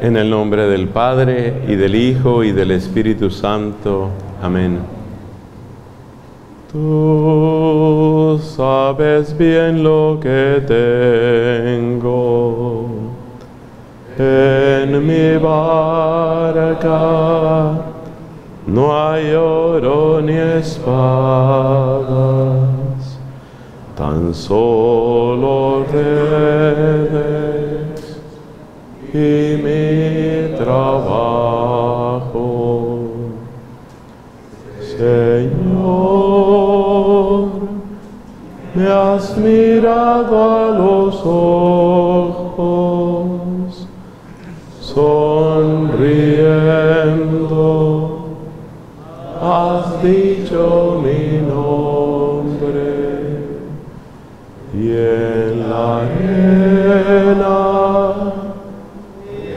En el nombre del Padre, y del Hijo, y del Espíritu Santo. Amén. Tú sabes bien lo que tengo en mi barca. No hay oro ni espadas, tan solo redes y mi trabajo. Señor, me has mirado a los ojos, sonriendo, has dicho mi nombre y en la arena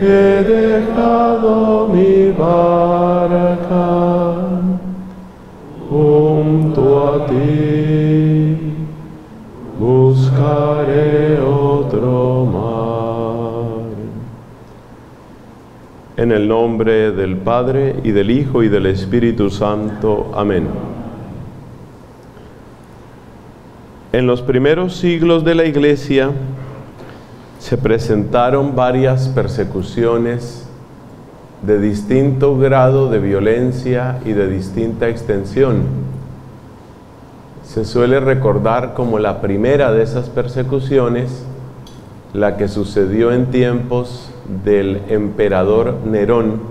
he dejado mi barca junto a ti, buscaré otro mar. En el nombre del Padre y del Hijo y del Espíritu Santo. Amén. En los primeros siglos de la Iglesia se presentaron varias persecuciones de distinto grado de violencia y de distinta extensión. Se suele recordar como la primera de esas persecuciones la que sucedió en tiempos del emperador Nerón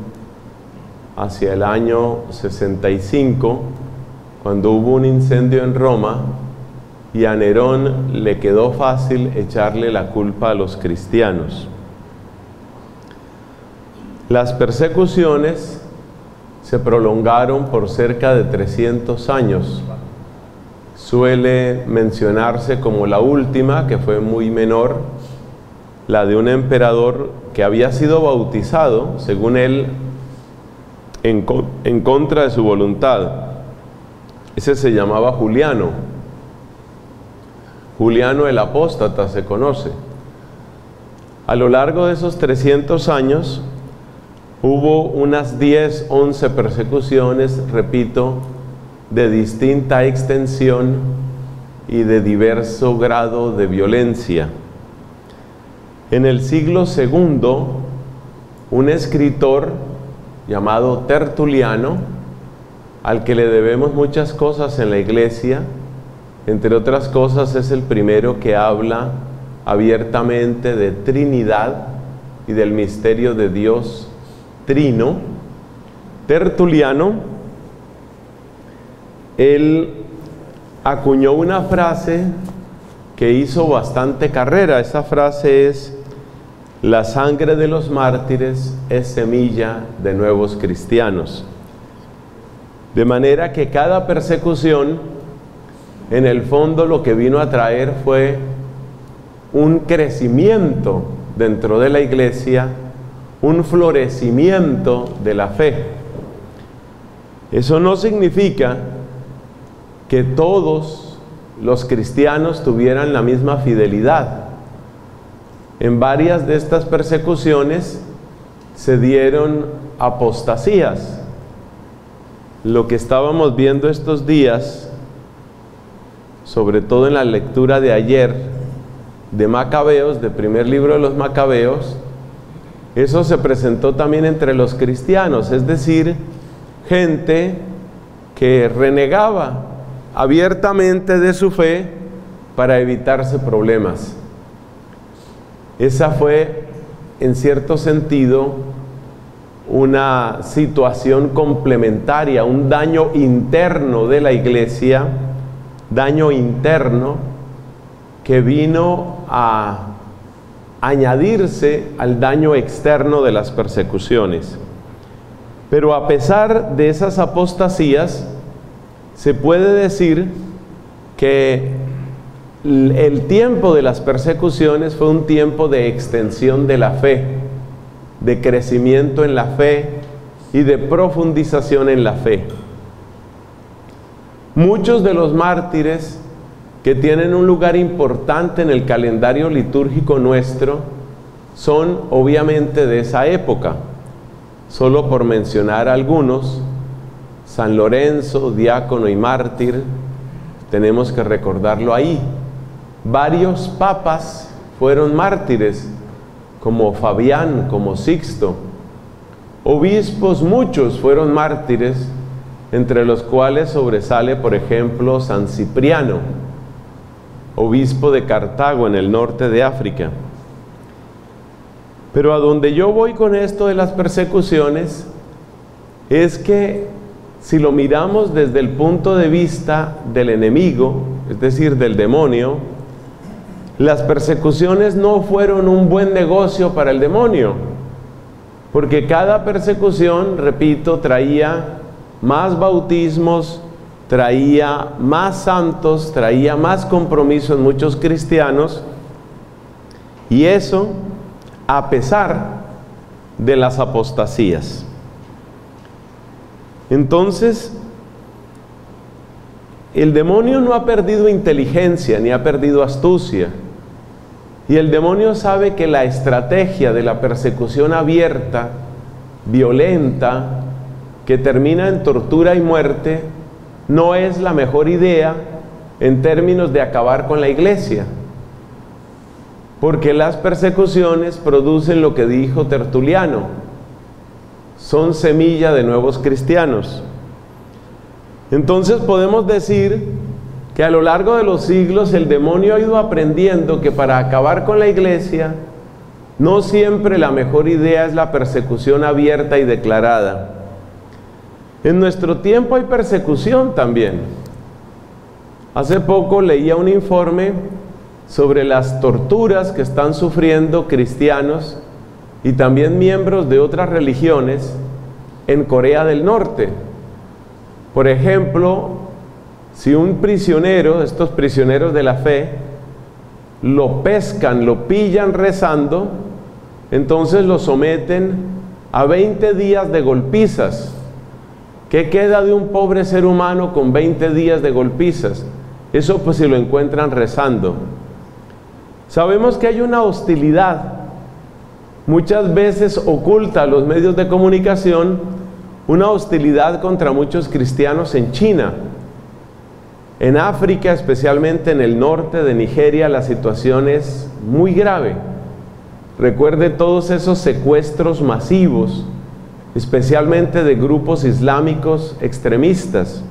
hacia el año 65, cuando hubo un incendio en Roma y a Nerón le quedó fácil echarle la culpa a los cristianos. Las persecuciones se prolongaron por cerca de 300 años. Suele mencionarse como la última, que fue muy menor, la de un emperador que había sido bautizado, según él, en, en contra de su voluntad. Ese se llamaba Juliano. Juliano el apóstata se conoce. A lo largo de esos 300 años hubo unas 10, 11 persecuciones, repito, de distinta extensión y de diverso grado de violencia. En el siglo II, un escritor llamado Tertuliano, al que le debemos muchas cosas en la iglesia, entre otras cosas es el primero que habla abiertamente de Trinidad y del misterio de Dios Trino, Tertuliano, él acuñó una frase que hizo bastante carrera. Esa frase es, la sangre de los mártires es semilla de nuevos cristianos. De manera que cada persecución, en el fondo lo que vino a traer fue un crecimiento dentro de la iglesia, un florecimiento de la fe. Eso no significa que todos los cristianos tuvieran la misma fidelidad. En varias de estas persecuciones se dieron apostasías. Lo que estábamos viendo estos días, sobre todo en la lectura de ayer de Macabeos, del primer libro de los Macabeos, eso se presentó también entre los cristianos, es decir, gente que renegaba abiertamente de su fe para evitarse problemas. Esa fue, en cierto sentido, una situación complementaria, un daño interno de la iglesia, daño interno que vino a añadirse al daño externo de las persecuciones. Pero a pesar de esas apostasías, se puede decir que el tiempo de las persecuciones fue un tiempo de extensión de la fe, de crecimiento en la fe y de profundización en la fe. Muchos de los que tienen un lugar importante en el calendario litúrgico nuestro son obviamente de esa época. Solo por mencionar algunos, San Lorenzo, diácono y mártir, tenemos que recordarlo ahí. Varios papas fueron mártires, como Fabián, como Sixto. Obispos muchos fueron mártires, entre los cuales sobresale, por ejemplo, San Cipriano, obispo de Cartago en el norte de África. Pero a donde yo voy con esto de las persecuciones es que si lo miramos desde el punto de vista del enemigo, es decir, del demonio, las persecuciones no fueron un buen negocio para el demonio, porque cada persecución, repito, traía más bautismos, traía más santos, traía más compromiso en muchos cristianos, y eso a pesar de las apostasías. Entonces, el demonio no ha perdido inteligencia ni ha perdido astucia. Y el demonio sabe que la estrategia de la persecución abierta, violenta, que termina en tortura y muerte, no es la mejor idea en términos de acabar con la iglesia. Porque las persecuciones producen lo que dijo Tertuliano, son semilla de nuevos cristianos. Entonces podemos decir que a lo largo de los siglos el demonio ha ido aprendiendo que para acabar con la iglesia no siempre la mejor idea es la persecución abierta y declarada. En nuestro tiempo hay persecución también. Hace poco leía un informe sobre las torturas que están sufriendo cristianos y también miembros de otras religiones en Corea del Norte. Por ejemplo, si un prisionero, estos prisioneros de la fe, lo pescan, lo pillan rezando, entonces lo someten a 20 días de golpizas. ¿Qué queda de un pobre ser humano con 20 días de golpizas? Eso pues si lo encuentran rezando. Sabemos que hay una hostilidad, muchas veces oculta a los medios de comunicación, una hostilidad contra muchos cristianos en China. En África, especialmente en el norte de Nigeria, la situación es muy grave. Recuerde todos esos secuestros masivos, especialmente de grupos islámicos extremistas.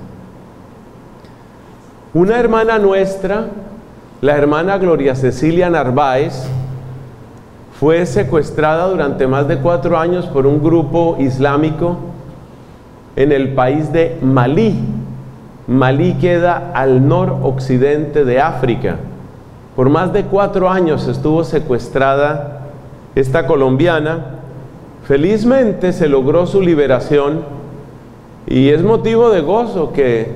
Una hermana nuestra la hermana Gloria Cecilia Narváez fue secuestrada durante más de cuatro años por un grupo islámico en el país de Malí. Malí queda al noroccidente de África. Por más de cuatro años estuvo secuestrada esta colombiana. Felizmente se logró su liberación y es motivo de gozo que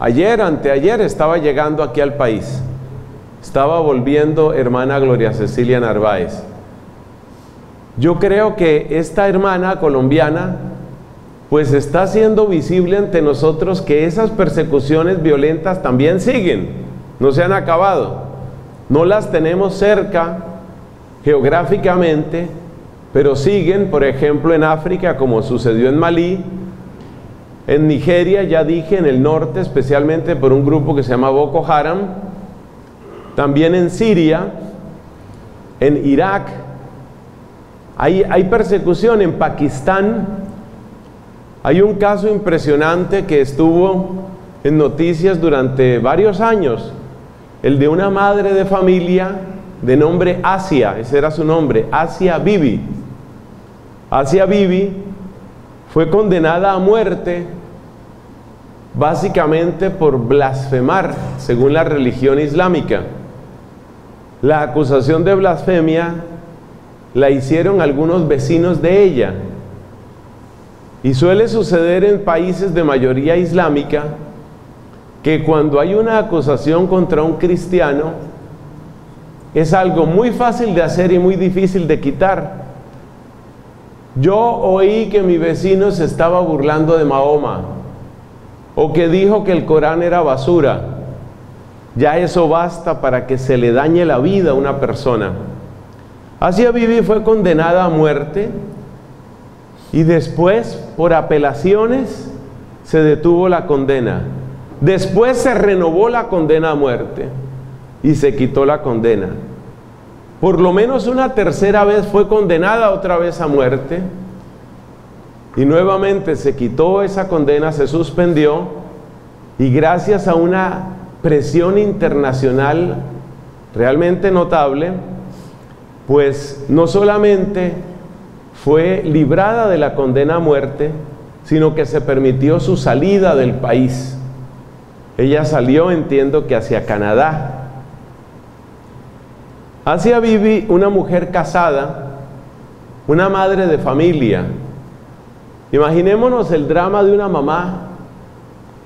ayer, anteayer, estaba llegando aquí al país. Estaba volviendo hermana Gloria Cecilia Narváez. Yo creo que esta hermana colombiana pues está haciendo visible ante nosotros que esas persecuciones violentas también siguen, no se han acabado. No las tenemos cerca geográficamente, pero siguen, por ejemplo, en África, como sucedió en Malí, en Nigeria, ya dije, en el norte, especialmente por un grupo que se llama Boko Haram, también en Siria, en Irak, hay, hay persecución en Pakistán. Hay un caso impresionante que estuvo en noticias durante varios años, el de una madre de familia de nombre Asia, ese era su nombre, Asia Bibi. Asia Bibi fue condenada a muerte básicamente por blasfemar según la religión islámica. La acusación de blasfemia la hicieron algunos vecinos de ella. Y suele suceder en países de mayoría islámica que cuando hay una acusación contra un cristiano, es algo muy fácil de hacer y muy difícil de quitar. Yo oí que mi vecino se estaba burlando de Mahoma o que dijo que el Corán era basura ya eso basta para que se le dañe la vida a una persona. Asia Bibi fue condenada a muerte y después, por apelaciones, se detuvo la condena. Después se renovó la condena a muerte y se quitó la condena. Por lo menos una tercera vez fue condenada otra vez a muerte y nuevamente se quitó esa condena, se suspendió y gracias a una presión internacional realmente notable, pues no solamente fue librada de la condena a muerte, sino que se permitió su salida del país. Ella salió, entiendo que hacia Canadá. Hacia Vivi, una mujer casada, una madre de familia. Imaginémonos el drama de una mamá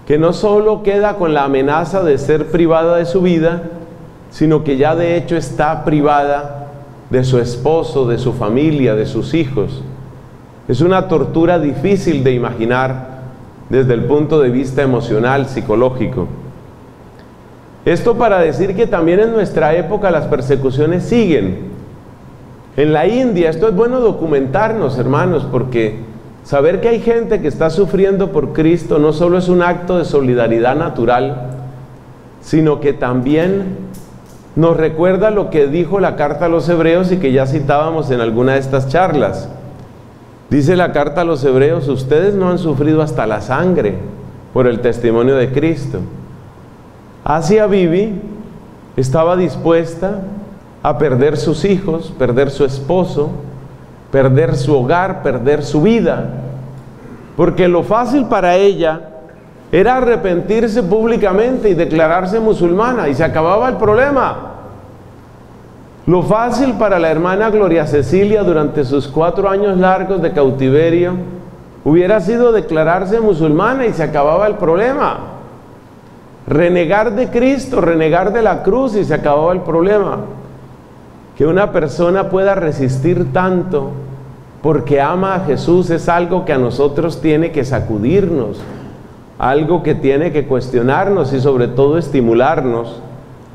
que no solo queda con la amenaza de ser privada de su vida, sino que ya de hecho está privada de su esposo, de su familia, de sus hijos. Es una tortura difícil de imaginar desde el punto de vista emocional, psicológico. Esto para decir que también en nuestra época las persecuciones siguen. En la India, esto es bueno documentarnos, hermanos, porque saber que hay gente que está sufriendo por Cristo no solo es un acto de solidaridad natural, sino que también nos recuerda lo que dijo la carta a los hebreos y que ya citábamos en alguna de estas charlas. Dice la carta a los hebreos, ustedes no han sufrido hasta la sangre por el testimonio de Cristo. Asia Bibi estaba dispuesta a perder sus hijos, perder su esposo, perder su hogar, perder su vida, porque lo fácil para ella era arrepentirse públicamente y declararse musulmana y se acababa el problema. Lo fácil para la hermana Gloria Cecilia durante sus cuatro años largos de cautiverio hubiera sido declararse musulmana y se acababa el problema. Renegar de Cristo, renegar de la cruz y se acababa el problema. Que una persona pueda resistir tanto porque ama a Jesús es algo que a nosotros tiene que sacudirnos, algo que tiene que cuestionarnos y sobre todo estimularnos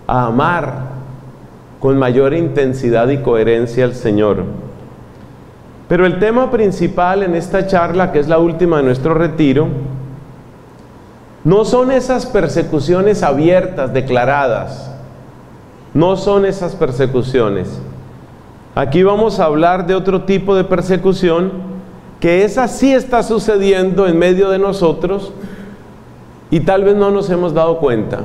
a amar con mayor intensidad y coherencia al Señor. Pero el tema principal en esta charla, que es la última de nuestro retiro, no son esas persecuciones abiertas, declaradas. No son esas persecuciones. Aquí vamos a hablar de otro tipo de persecución, que esa sí está sucediendo en medio de nosotros y tal vez no nos hemos dado cuenta.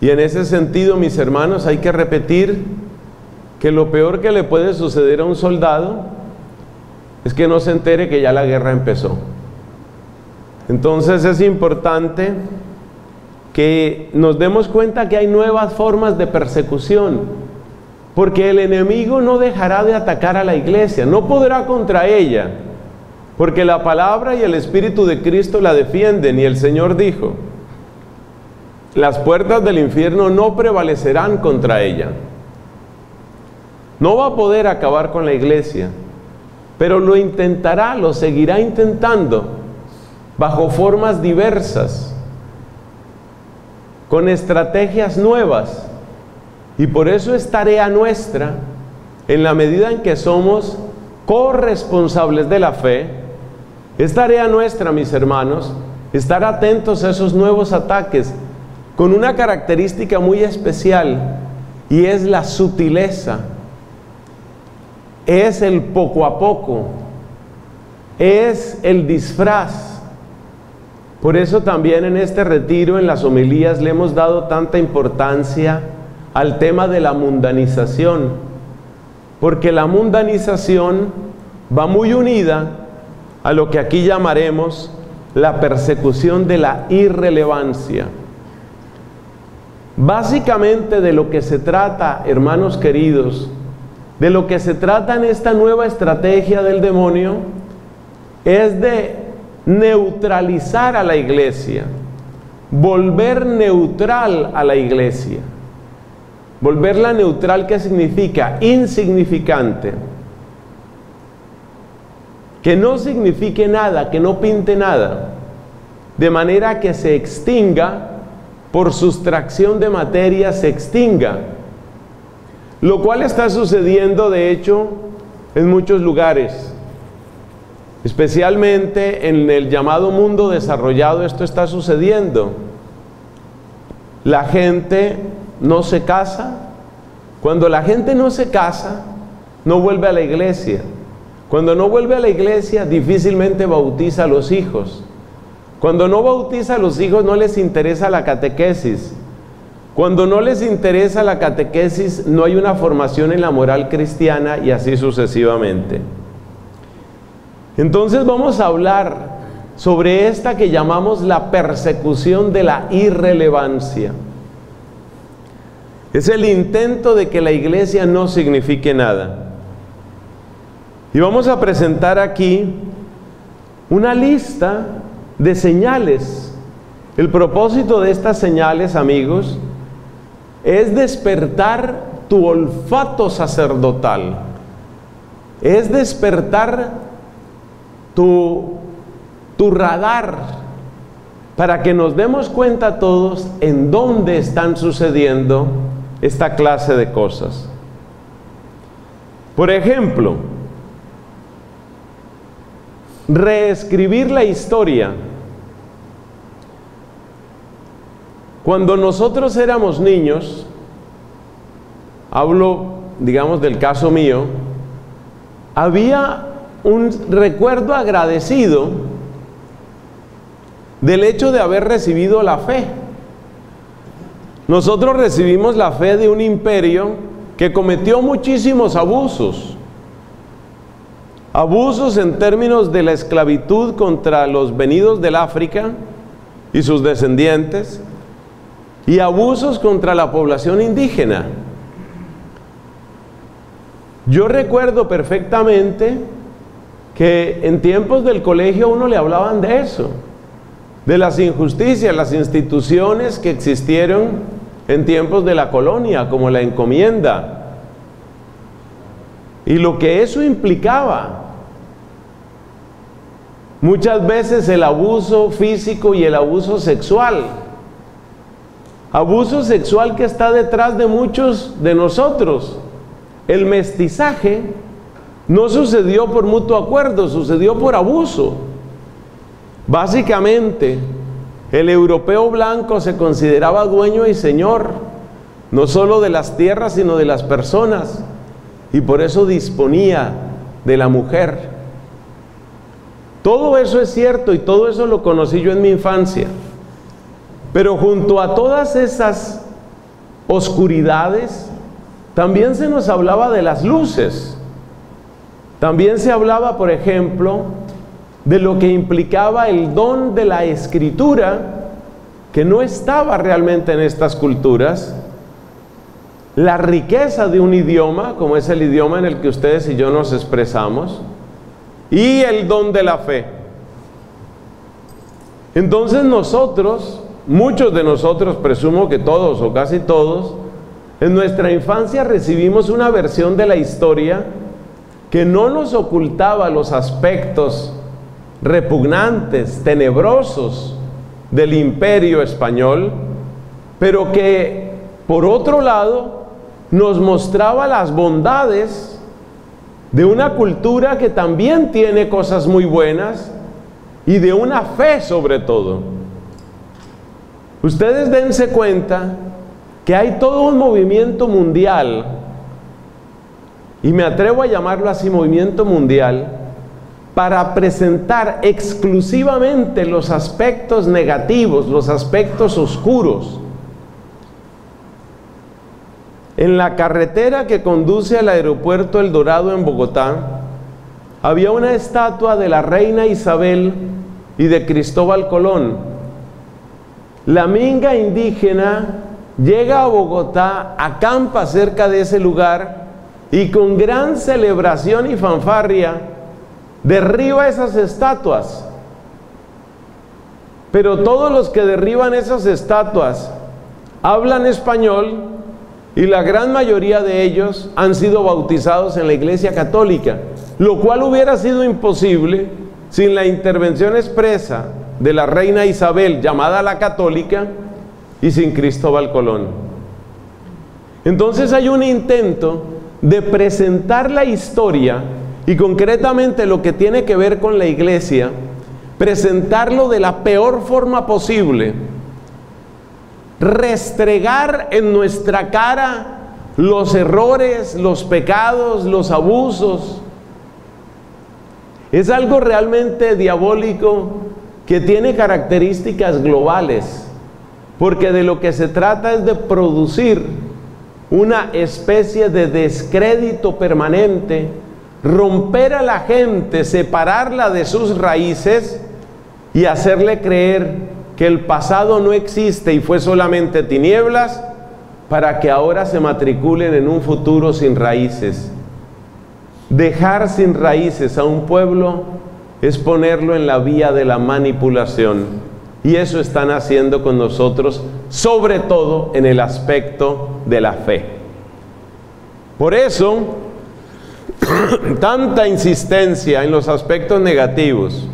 Y en ese sentido, mis hermanos, hay que repetir que lo peor que le puede suceder a un soldado es que no se entere que ya la guerra empezó. Entonces es importante que nos demos cuenta que hay nuevas formas de persecución, porque el enemigo no dejará de atacar a la iglesia, no podrá contra ella, porque la palabra y el Espíritu de Cristo la defienden y el Señor dijo, las puertas del infierno no prevalecerán contra ella. No va a poder acabar con la iglesia, pero lo intentará, lo seguirá intentando, bajo formas diversas, con estrategias nuevas. Y por eso es tarea nuestra, en la medida en que somos corresponsables de la fe, es tarea nuestra, mis hermanos, estar atentos a esos nuevos ataques con una característica muy especial y es la sutileza, es el poco a poco, es el disfraz. Por eso también en este retiro, en las homilías, le hemos dado tanta importancia al tema de la mundanización, porque la mundanización va muy unida a lo que aquí llamaremos la persecución de la irrelevancia. Básicamente de lo que se trata, hermanos queridos, de lo que se trata en esta nueva estrategia del demonio, es de neutralizar a la iglesia, volver neutral a la iglesia. Volverla neutral, ¿qué significa? Insignificante. Que no signifique nada, que no pinte nada. De manera que se extinga por sustracción de materia se extinga. lo cual está sucediendo de hecho en muchos lugares. Especialmente en el llamado mundo desarrollado esto está sucediendo. La gente no se casa. Cuando la gente no se casa, no vuelve a la iglesia. Cuando no vuelve a la iglesia, difícilmente bautiza a los hijos. Cuando no bautiza a los hijos, no les interesa la catequesis. Cuando no les interesa la catequesis, no hay una formación en la moral cristiana y así sucesivamente. Entonces vamos a hablar sobre esta que llamamos la persecución de la irrelevancia. Es el intento de que la iglesia no signifique nada. Y vamos a presentar aquí una lista de señales. El propósito de estas señales, amigos, es despertar tu olfato sacerdotal. Es despertar tu, radar para que nos demos cuenta todos en dónde están sucediendo esta clase de cosas. Por ejemplo, reescribir la historia. Cuando nosotros éramos niños, hablo, digamos, del caso mío, había un recuerdo agradecido del hecho de haber recibido la fe. Nosotros recibimos la fe de un imperio que cometió muchísimos abusos. Abusos en términos de la esclavitud contra los venidos del África y sus descendientes y abusos contra la población indígena. Yo recuerdo perfectamente que en tiempos del colegio uno le hablaban de eso, de las injusticias, las instituciones que existieron en tiempos de la colonia, como la encomienda, y lo que eso implicaba. Muchas veces el abuso físico y el abuso sexual. Abuso sexual que está detrás de muchos de nosotros. El mestizaje no sucedió por mutuo acuerdo, sucedió por abuso. Básicamente, el europeo blanco se consideraba dueño y señor, no solo de las tierras, sino de las personas, y por eso disponía de la mujer. Todo eso es cierto y todo eso lo conocí yo en mi infancia. Pero junto a todas esas oscuridades, también se nos hablaba de las luces. También se hablaba, por ejemplo, de lo que implicaba el don de la escritura, que no estaba realmente en estas culturas, la riqueza de un idioma, como es el idioma en el que ustedes y yo nos expresamos, y el don de la fe. Entonces nosotros, muchos de nosotros, presumo que todos o casi todos, en nuestra infancia recibimos una versión de la historia que no nos ocultaba los aspectos repugnantes, tenebrosos del imperio español, pero que por otro lado nos mostraba las bondades de una cultura que también tiene cosas muy buenas y de una fe sobre todo. Ustedes dense cuenta que hay todo un movimiento mundial y me atrevo a llamarlo así movimiento mundial, para presentar exclusivamente los aspectos negativos, los aspectos oscuros. En la carretera que conduce al aeropuerto El Dorado en Bogotá, había una estatua de la reina Isabel y de Cristóbal Colón. La minga indígena llega a Bogotá, acampa cerca de ese lugar y con gran celebración y fanfarria derriba esas estatuas. Pero todos los que derriban esas estatuas hablan español y la gran mayoría de ellos han sido bautizados en la Iglesia Católica, lo cual hubiera sido imposible sin la intervención expresa de la reina Isabel, llamada la católica, y sin Cristóbal Colón. Entonces hay un intento de presentar la historia y concretamente lo que tiene que ver con la iglesia, presentarlo de la peor forma posible, restregar en nuestra cara los errores, los pecados, los abusos. Es algo realmente diabólico que tiene características globales, porque de lo que se trata es de producir una especie de descrédito permanente, romper a la gente, separarla de sus raíces y hacerle creer que el pasado no existe y fue solamente tinieblas para que ahora se matriculen en un futuro sin raíces. Dejar sin raíces a un pueblo es ponerlo en la vía de la manipulación. Y eso están haciendo con nosotros, sobre todo en el aspecto de la fe. Por eso, tanta insistencia en los aspectos negativos.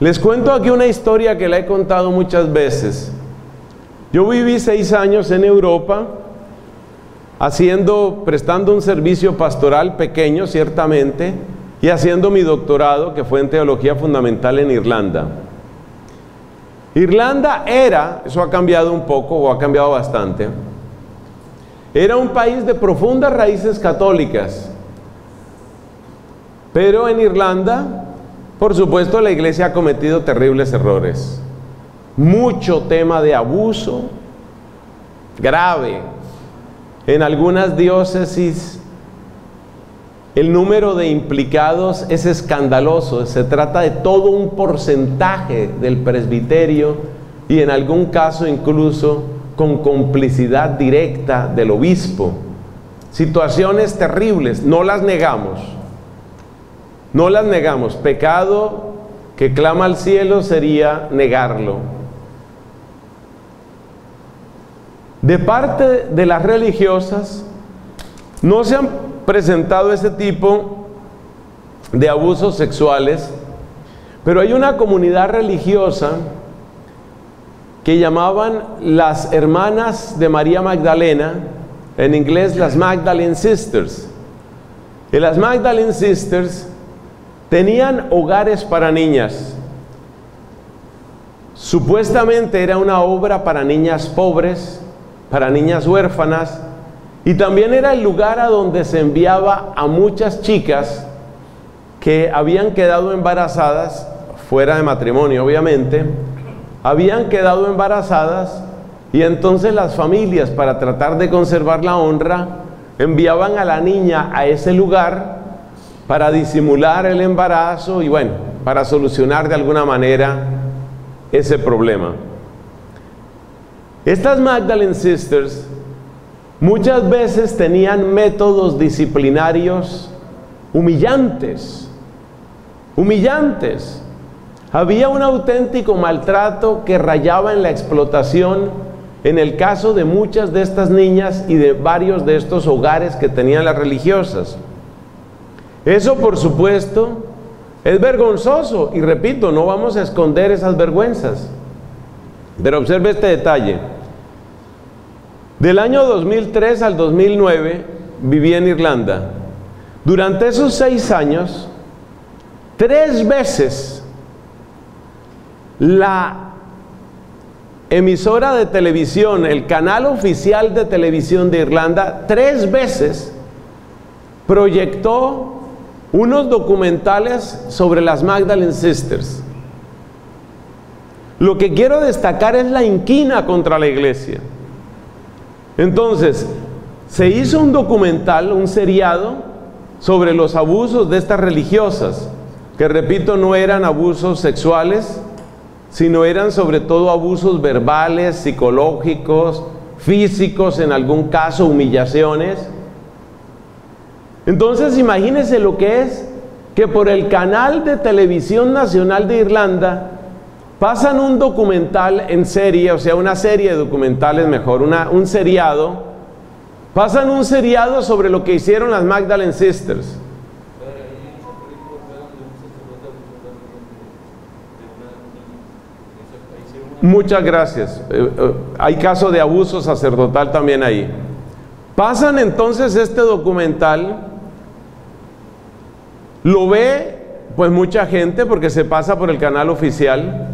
Les cuento aquí una historia que la he contado muchas veces. Yo viví seis años en Europa, haciendo, prestando un servicio pastoral pequeño, ciertamente, y haciendo mi doctorado, que fue en teología fundamental en Irlanda. Irlanda era, eso ha cambiado un poco o ha cambiado bastante, era un país de profundas raíces católicas. Pero en Irlanda por supuesto, la iglesia ha cometido terribles errores. Mucho tema de abuso grave. En algunas diócesis el número de implicados es escandaloso. Se trata de todo un porcentaje del presbiterio y en algún caso incluso con complicidad directa del obispo. Situaciones terribles, no las negamos. No las negamos. Pecado que clama al cielo sería negarlo. De parte de las religiosas, no se han presentado ese tipo de abusos sexuales, pero hay una comunidad religiosa que llamaban las hermanas de María Magdalena, en inglés las Magdalene Sisters. Y las Magdalene Sisters Tenían hogares para niñas. Supuestamente era una obra para niñas pobres, para niñas huérfanas, y también era el lugar a donde se enviaba a muchas chicas que habían quedado embarazadas, fuera de matrimonio obviamente, habían quedado embarazadas y entonces las familias para tratar de conservar la honra enviaban a la niña a ese lugar para disimular el embarazo y bueno, para solucionar de alguna manera ese problema. Estas Magdalene Sisters muchas veces tenían métodos disciplinarios humillantes, humillantes. Había un auténtico maltrato que rayaba en la explotación en el caso de muchas de estas niñas y de varios de estos hogares que tenían las religiosas. Eso por supuesto es vergonzoso y repito, no vamos a esconder esas vergüenzas. Pero observe este detalle. Del año 2003 al 2009 viví en Irlanda. Durante esos seis años, tres veces la emisora de televisión, el canal oficial de televisión de Irlanda, tres veces proyectó unos documentales sobre las Magdalene Sisters. Lo que quiero destacar es la inquina contra la iglesia. Entonces, se hizo un documental, un seriado, sobre los abusos de estas religiosas, que repito, no eran abusos sexuales, sino eran sobre todo abusos verbales, psicológicos, físicos, en algún caso humillaciones. Entonces imagínense lo que es que por el canal de televisión nacional de Irlanda pasan un documental en serie, o sea, una serie de documentales mejor, una, un seriado, pasan un seriado sobre lo que hicieron las Magdalene Sisters. Muchas gracias. Eh, eh, hay caso de abuso sacerdotal también ahí. Pasan entonces este documental, lo ve pues mucha gente porque se pasa por el canal oficial.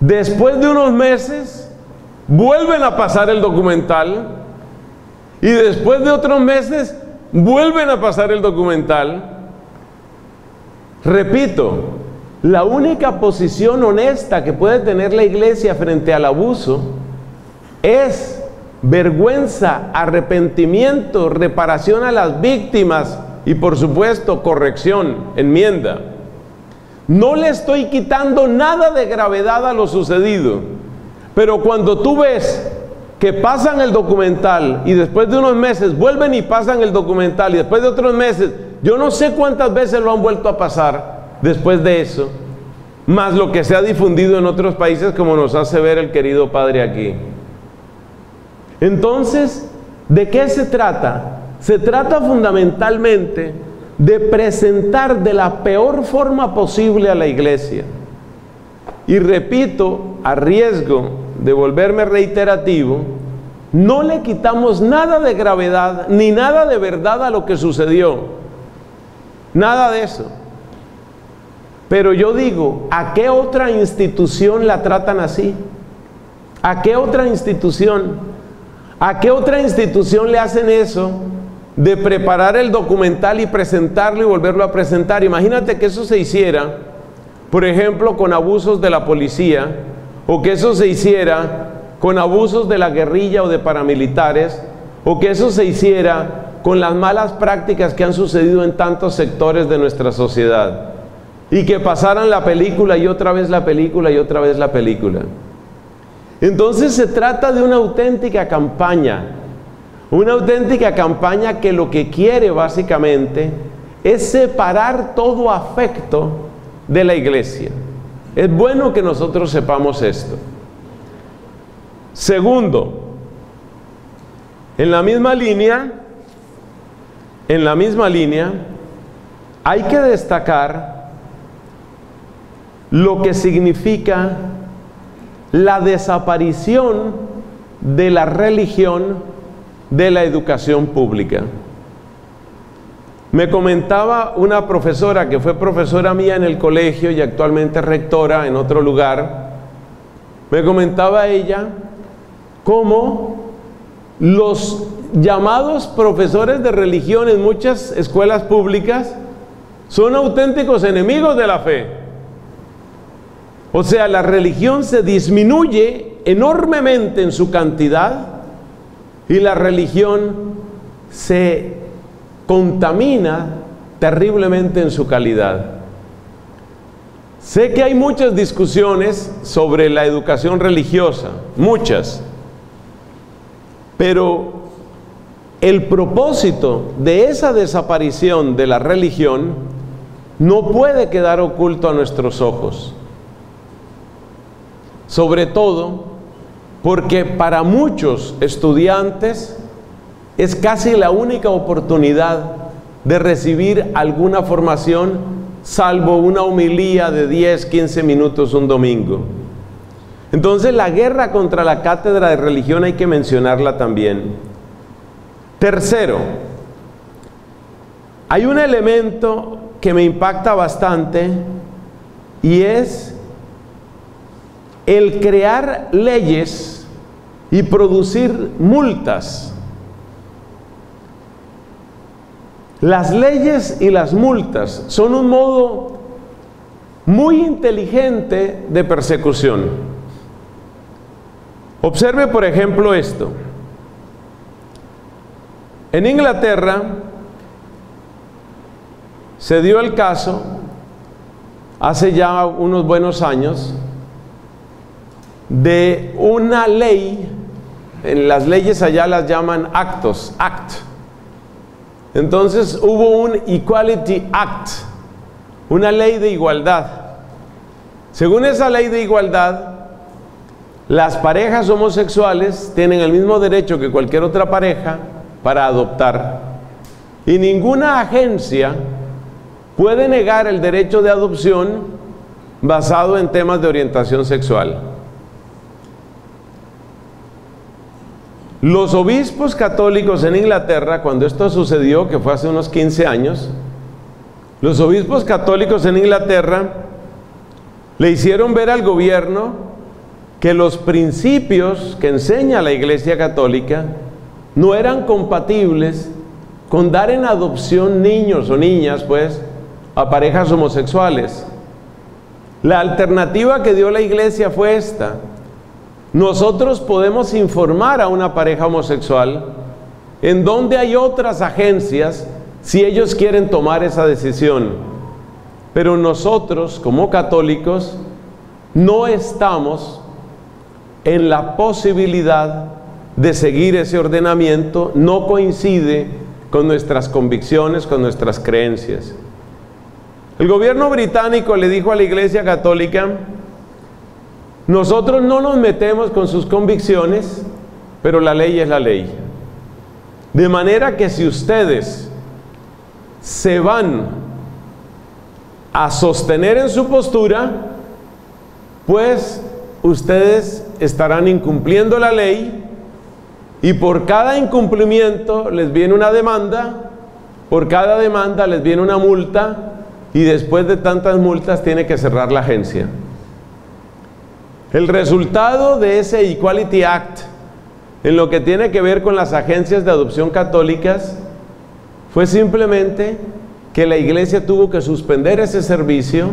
Después de unos meses, vuelven a pasar el documental y después de otros meses, vuelven a pasar el documental. Repito, la única posición honesta que puede tener la iglesia frente al abuso es vergüenza, arrepentimiento, reparación a las víctimas y por supuesto corrección, enmienda. No le estoy quitando nada de gravedad a lo sucedido, pero cuando tú ves que pasan el documental y después de unos meses vuelven y pasan el documental y después de otros meses, yo no sé cuántas veces lo han vuelto a pasar después de eso, más lo que se ha difundido en otros países como nos hace ver el querido padre aquí. Entonces, ¿de qué se trata? Se trata fundamentalmente de presentar de la peor forma posible a la iglesia. Y repito, a riesgo de volverme reiterativo, no le quitamos nada de gravedad ni nada de verdad a lo que sucedió. Nada de eso. Pero yo digo, ¿a qué otra institución la tratan así? ¿A qué otra institución? ¿A qué otra institución le hacen eso de preparar el documental y presentarlo y volverlo a presentar? Imagínate que eso se hiciera, por ejemplo, con abusos de la policía, o que eso se hiciera con abusos de la guerrilla o de paramilitares, o que eso se hiciera con las malas prácticas que han sucedido en tantos sectores de nuestra sociedad. Y que pasaran la película y otra vez la película y otra vez la película. Entonces se trata de una auténtica campaña, una auténtica campaña que lo que quiere básicamente es separar todo afecto de la iglesia. Es bueno que nosotros sepamos esto. Segundo, en la misma línea, en la misma línea, hay que destacar lo que significa la desaparición de la religión de la educación pública. Me comentaba una profesora que fue profesora mía en el colegio y actualmente rectora en otro lugar, me comentaba ella cómo los llamados profesores de religión en muchas escuelas públicas son auténticos enemigos de la fe. O sea, la religión se disminuye enormemente en su cantidad y la religión se contamina terriblemente en su calidad. Sé que hay muchas discusiones sobre la educación religiosa, muchas, pero el propósito de esa desaparición de la religión no puede quedar oculto a nuestros ojos. Sobre todo porque para muchos estudiantes es casi la única oportunidad de recibir alguna formación, salvo una homilía de 10, 15 minutos un domingo. Entonces la guerra contra la cátedra de religión hay que mencionarla también. Tercero, hay un elemento que me impacta bastante y es el crear leyes y producir multas Las leyes y las multas son un modo muy inteligente de persecución. Observe, por ejemplo, esto. En Inglaterra se dio el caso, hace ya unos buenos años, de una ley, las leyes allá las llaman actos, act, entonces hubo un Equality Act, una ley de igualdad. Según esa ley de igualdad, las parejas homosexuales tienen el mismo derecho que cualquier otra pareja para adoptar. Y ninguna agencia puede negar el derecho de adopción basado en temas de orientación sexual. Los obispos católicos en Inglaterra, cuando esto sucedió, que fue hace unos 15 años, los obispos católicos en Inglaterra le hicieron ver al gobierno que los principios que enseña la Iglesia Católica no eran compatibles con dar en adopción niños o niñas, pues, a parejas homosexuales. La alternativa que dio la iglesia fue esta. Nosotros podemos informar a una pareja homosexual en donde hay otras agencias si ellos quieren tomar esa decisión. Pero nosotros, como católicos, no estamos en la posibilidad de seguir ese ordenamiento, no coincide con nuestras convicciones, con nuestras creencias. El gobierno británico le dijo a la Iglesia Católica, nosotros no nos metemos con sus convicciones, pero la ley es la ley. De manera que si ustedes se van a sostener en su postura, pues ustedes estarán incumpliendo la ley y por cada incumplimiento les viene una demanda, por cada demanda les viene una multa y después de tantas multas tiene que cerrar la agencia. El resultado de ese Equality Act en lo que tiene que ver con las agencias de adopción católicas fue simplemente que la iglesia tuvo que suspender ese servicio,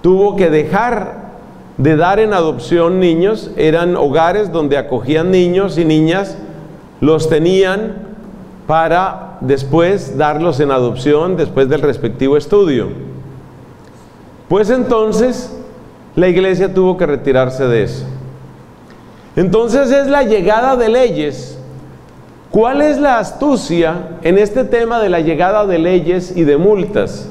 tuvo que dejar de dar en adopción niños, eran hogares donde acogían niños y niñas, los tenían para después darlos en adopción después del respectivo estudio. Pues entonces la iglesia tuvo que retirarse de eso. Entonces es la llegada de leyes. ¿Cuál es la astucia en este tema de la llegada de leyes y de multas?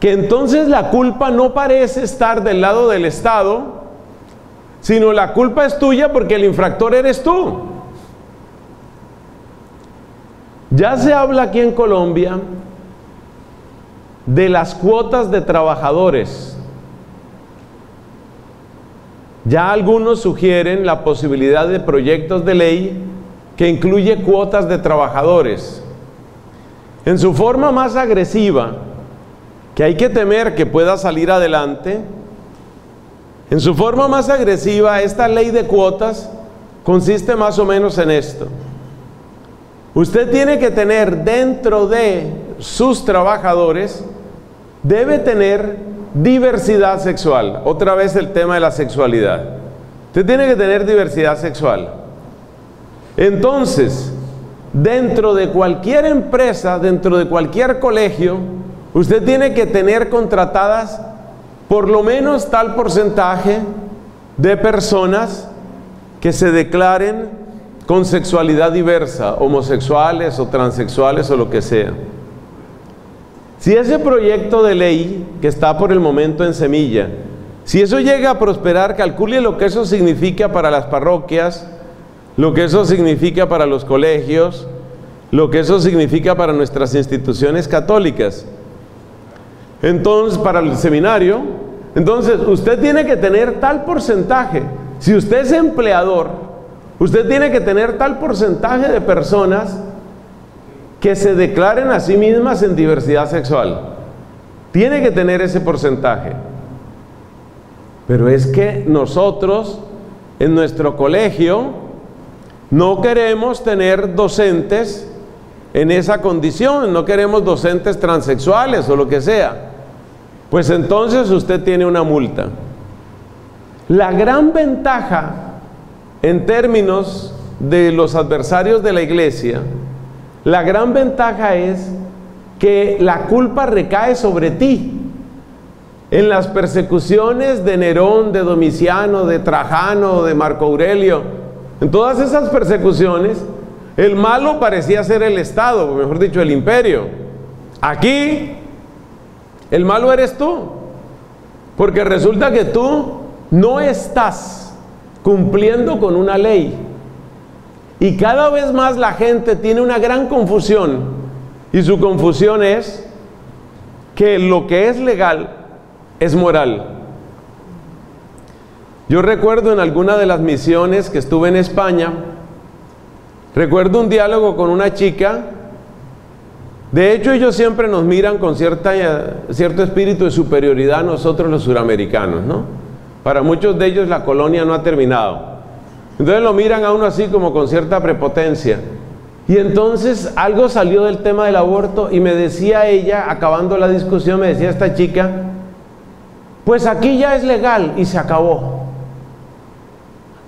que entonces la culpa no parece estar del lado del Estado, sino la culpa es tuya porque el infractor eres tú. Ya se habla aquí en Colombia de las cuotas de trabajadores. Ya algunos sugieren la posibilidad de proyectos de ley que incluye cuotas de trabajadores. En su forma más agresiva, que hay que temer que pueda salir adelante, en su forma más agresiva, esta ley de cuotas consiste más o menos en esto. Usted tiene que tener dentro de sus trabajadores, debe tener diversidad sexual. Otra vez el tema de la sexualidad. Usted tiene que tener diversidad sexual. Entonces, dentro de cualquier empresa, dentro de cualquier colegio, Usted tiene que tener contratadas por lo menos tal porcentaje de personas que se declaren con sexualidad diversa, homosexuales o transexuales o lo que sea. Si ese proyecto de ley que está por el momento en semilla, si eso llega a prosperar, calcule lo que eso significa para las parroquias, lo que eso significa para los colegios, lo que eso significa para nuestras instituciones católicas. Entonces, para el seminario, entonces usted tiene que tener tal porcentaje. Si usted es empleador, usted tiene que tener tal porcentaje de personas que se declaren a sí mismas en diversidad sexual. Tiene que tener ese porcentaje. Pero es que nosotros en nuestro colegio no queremos tener docentes en esa condición, no queremos docentes transexuales o lo que sea pues entonces usted tiene una multa. La gran ventaja en términos de los adversarios de la iglesia, la gran ventaja es que la culpa recae sobre ti. En las persecuciones de Nerón, de Domiciano, de Trajano, de Marco Aurelio, en todas esas persecuciones, el malo parecía ser el Estado, mejor dicho, el imperio. Aquí el malo eres tú. Porque resulta que tú no estás cumpliendo con una ley. Y cada vez más la gente tiene una gran confusión. Y su confusión es que lo que es legal es moral. Yo recuerdo en alguna de las misiones que estuve en España, recuerdo un diálogo con una chica, de hecho ellos siempre nos miran con cierta, cierto espíritu de superioridad nosotros los suramericanos, ¿no? Para muchos de ellos la colonia no ha terminado. Entonces lo miran a uno así como con cierta prepotencia. Y entonces algo salió del tema del aborto y me decía ella, acabando la discusión, me decía esta chica, pues aquí ya es legal y se acabó.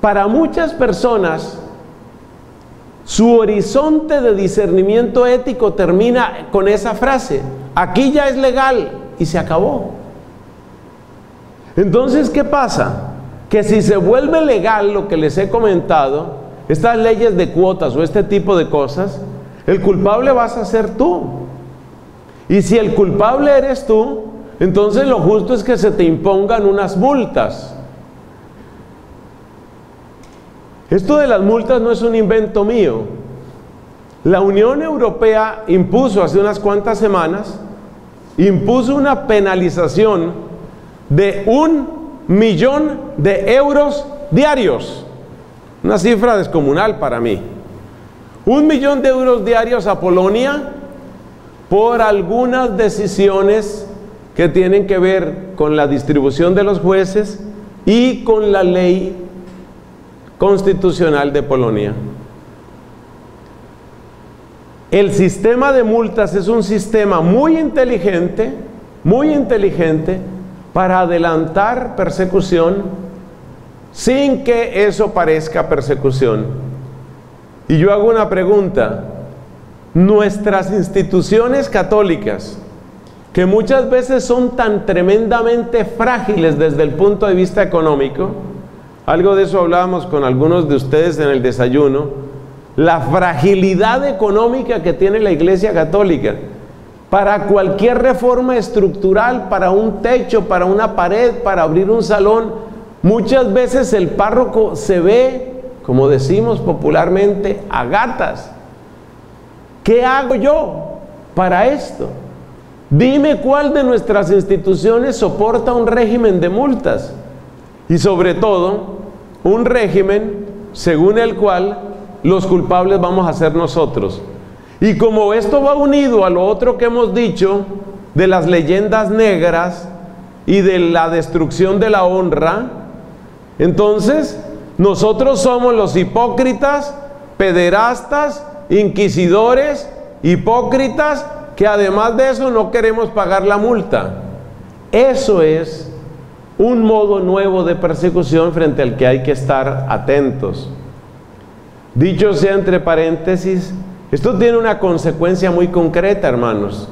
Para muchas personas, su horizonte de discernimiento ético termina con esa frase, aquí ya es legal y se acabó. Entonces, ¿qué pasa? Que si se vuelve legal lo que les he comentado, estas leyes de cuotas o este tipo de cosas, el culpable vas a ser tú. Y si el culpable eres tú, entonces lo justo es que se te impongan unas multas. Esto de las multas no es un invento mío. La Unión Europea impuso hace unas cuantas semanas, impuso una penalización de un millón de euros diarios. Una cifra descomunal para mí. Un millón de euros diarios a Polonia por algunas decisiones que tienen que ver con la distribución de los jueces y con la ley constitucional de Polonia. El sistema de multas es un sistema muy inteligente, muy inteligente para adelantar persecución sin que eso parezca persecución. Y yo hago una pregunta. Nuestras instituciones católicas, que muchas veces son tan tremendamente frágiles desde el punto de vista económico, algo de eso hablábamos con algunos de ustedes en el desayuno, la fragilidad económica que tiene la Iglesia Católica. Para cualquier reforma estructural, para un techo, para una pared, para abrir un salón, Muchas veces el párroco se ve, como decimos popularmente, a gatas. ¿Qué hago yo para esto? Dime cuál de nuestras instituciones soporta un régimen de multas y sobre todo un régimen según el cual los culpables vamos a ser nosotros. Y como esto va unido a lo otro que hemos dicho de las leyendas negras y de la destrucción de la honra, entonces, nosotros somos los hipócritas, pederastas, inquisidores, hipócritas, que además de eso no queremos pagar la multa. Eso es un modo nuevo de persecución frente al que hay que estar atentos. Dicho sea entre paréntesis, esto tiene una consecuencia muy concreta, hermanos.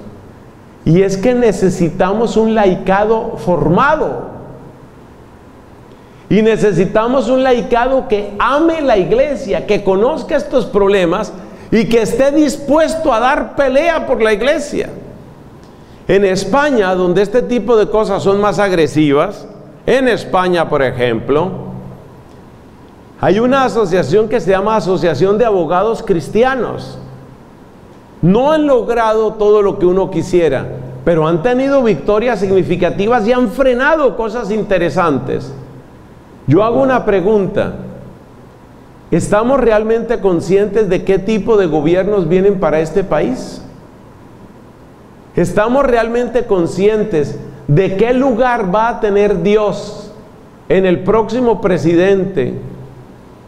Y es que necesitamos un laicado formado. Y necesitamos un laicado que ame la iglesia, que conozca estos problemas y que esté dispuesto a dar pelea por la iglesia. En España, donde este tipo de cosas son más agresivas, en España, por ejemplo, hay una asociación que se llama Asociación de Abogados Cristianos. No han logrado todo lo que uno quisiera, pero han tenido victorias significativas y han frenado cosas interesantes. Yo hago una pregunta. ¿Estamos realmente conscientes de qué tipo de gobiernos vienen para este país? ¿Estamos realmente conscientes de qué lugar va a tener Dios en el próximo presidente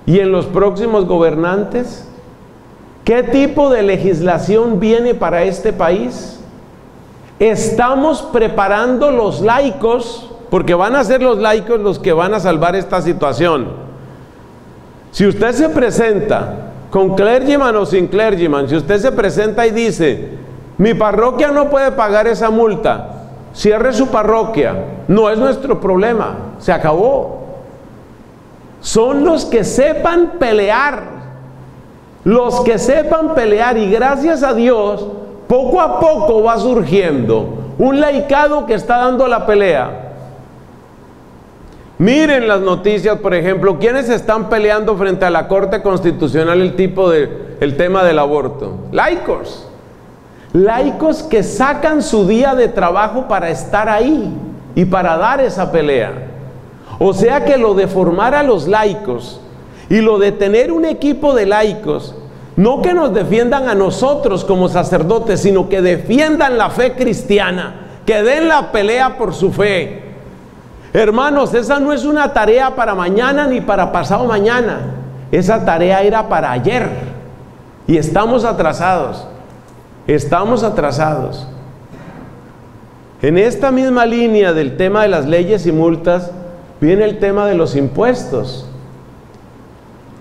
y en los próximos gobernantes? ¿Qué tipo de legislación viene para este país? ¿Estamos preparando los laicos porque van a ser los laicos los que van a salvar esta situación. Si usted se presenta con clergyman o sin clergyman, si usted se presenta y dice, mi parroquia no puede pagar esa multa, cierre su parroquia, no es nuestro problema, se acabó. Son los que sepan pelear, los que sepan pelear y gracias a Dios, poco a poco va surgiendo un laicado que está dando la pelea Miren las noticias, por ejemplo, ¿quiénes están peleando frente a la Corte Constitucional el tipo de el tema del aborto? Laicos. Laicos que sacan su día de trabajo para estar ahí y para dar esa pelea. O sea que lo de formar a los laicos y lo de tener un equipo de laicos, no que nos defiendan a nosotros como sacerdotes, sino que defiendan la fe cristiana, que den la pelea por su fe. Hermanos, esa no es una tarea para mañana ni para pasado mañana. Esa tarea era para ayer. Y estamos atrasados. Estamos atrasados. En esta misma línea del tema de las leyes y multas, viene el tema de los impuestos.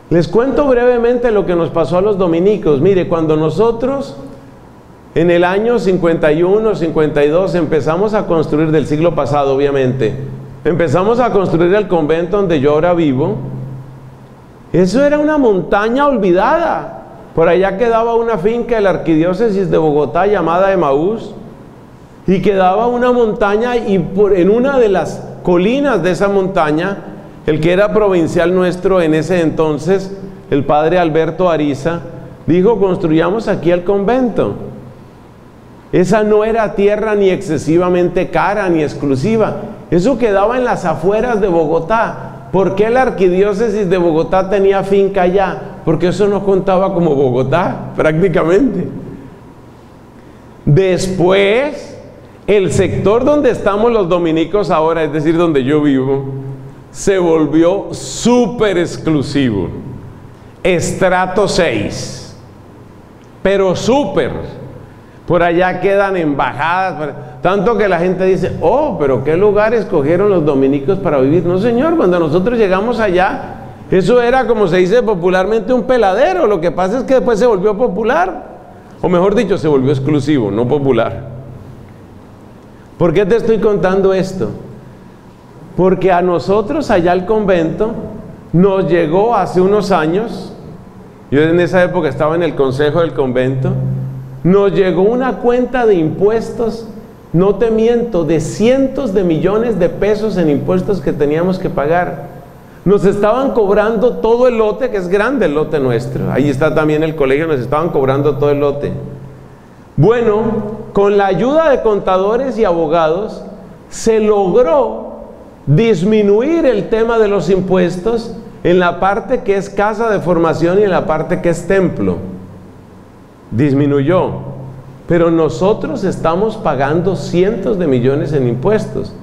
Les cuento brevemente lo que nos pasó a los dominicos. Mire, cuando nosotros en el año 51, 52 empezamos a construir del siglo pasado, obviamente, empezamos a construir el convento donde yo ahora vivo, eso era una montaña olvidada. Por allá quedaba una finca de la arquidiócesis de Bogotá llamada Emaús y quedaba una montaña y por, en una de las colinas de esa montaña, el que era provincial nuestro en ese entonces, el padre Alberto Ariza, dijo, construyamos aquí el convento. Esa no era tierra ni excesivamente cara ni exclusiva. Eso quedaba en las afueras de Bogotá. ¿Por qué la arquidiócesis de Bogotá tenía finca allá? Porque eso no contaba como Bogotá, prácticamente. Después, el sector donde estamos los dominicos ahora, es decir, donde yo vivo, se volvió súper exclusivo. Estrato 6. Pero súper. Por allá quedan embajadas. Tanto que la gente dice, oh, pero ¿qué lugar escogieron los dominicos para vivir? No, señor, cuando nosotros llegamos allá, eso era como se dice popularmente un peladero. Lo que pasa es que después se volvió popular. O mejor dicho, se volvió exclusivo, no popular. ¿Por qué te estoy contando esto? Porque a nosotros allá al convento nos llegó hace unos años, yo en esa época estaba en el consejo del convento, nos llegó una cuenta de impuestos, no te miento, de cientos de millones de pesos en impuestos que teníamos que pagar. Nos estaban cobrando todo el lote, que es grande el lote nuestro. Ahí está también el colegio, nos estaban cobrando todo el lote. Bueno, con la ayuda de contadores y abogados, se logró disminuir el tema de los impuestos en la parte que es casa de formación y en la parte que es templo. Disminuyó. Pero nosotros estamos pagando cientos de millones en impuestos.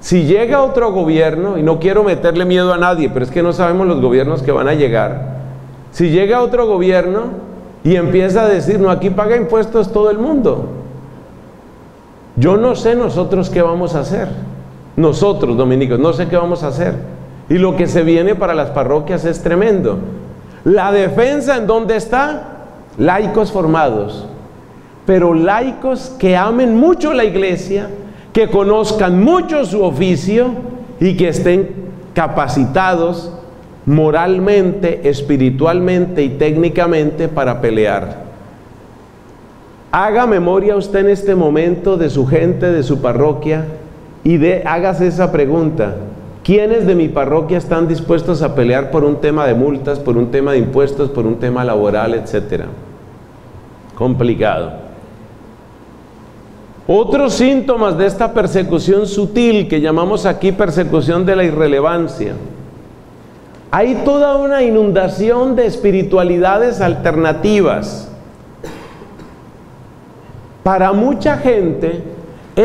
Si llega otro gobierno, y no quiero meterle miedo a nadie, pero es que no sabemos los gobiernos que van a llegar. Si llega otro gobierno, y empieza a decir, no, aquí paga impuestos todo el mundo. Yo no sé nosotros qué vamos a hacer. Nosotros, dominicos, no sé qué vamos a hacer. Y lo que se viene para las parroquias es tremendo. La defensa en dónde está? Laicos formados. Pero laicos que amen mucho la iglesia, que conozcan mucho su oficio y que estén capacitados moralmente, espiritualmente y técnicamente para pelear. Haga memoria usted en este momento de su gente, de su parroquia y de, hágase esa pregunta. ¿Quiénes de mi parroquia están dispuestos a pelear por un tema de multas, por un tema de impuestos, por un tema laboral, etcétera? Complicado. Otros síntomas de esta persecución sutil que llamamos aquí persecución de la irrelevancia hay toda una inundación de espiritualidades alternativas. Para mucha gente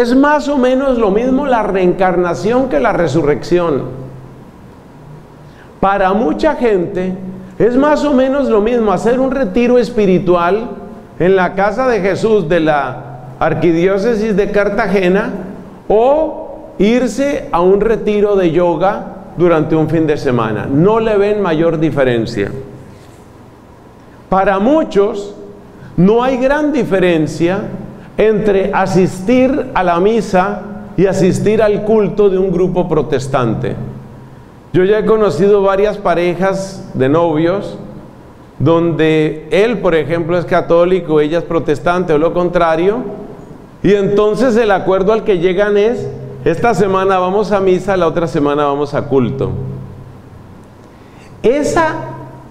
es más o menos lo mismo la reencarnación que la resurrección. Para mucha gente es más o menos lo mismo hacer un retiro espiritual en la casa de Jesús de la arquidiócesis de Cartagena o irse a un retiro de yoga durante un fin de semana. No le ven mayor diferencia. Para muchos no hay gran diferencia entre asistir a la misa y asistir al culto de un grupo protestante. Yo ya he conocido varias parejas de novios donde él, por ejemplo, es católico, ella es protestante o lo contrario, y entonces el acuerdo al que llegan es esta semana vamos a misa, la otra semana vamos a culto. Esa